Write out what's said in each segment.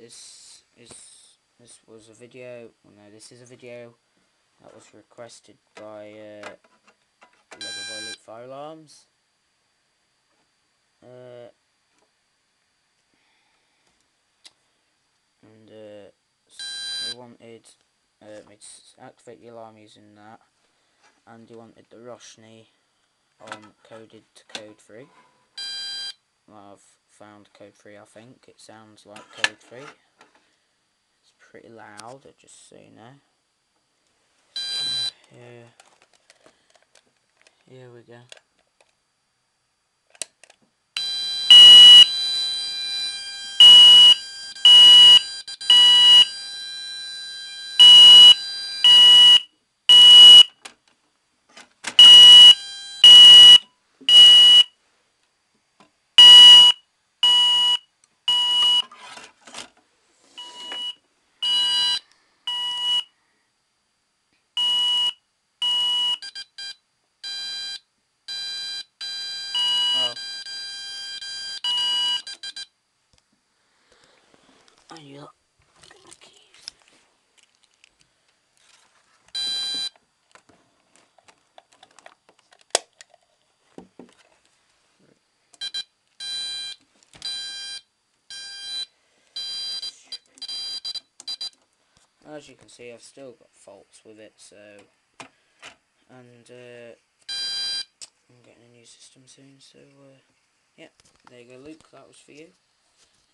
This is this was a video. Well, no, this is a video that was requested by uh, Fire Alarms. Uh, and uh, he wanted uh, me to activate the alarm using that, and he wanted the Roshni on coded to code 3. I've found code 3 I think, it sounds like code 3. It's pretty loud, I just so you know. Here we go. As you can see, I've still got faults with it, so and uh, I'm getting a new system soon, so uh, yeah, there you go Luke, that was for you.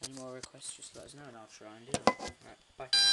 Any more requests, just let us know and I'll try and do them. Right, bye.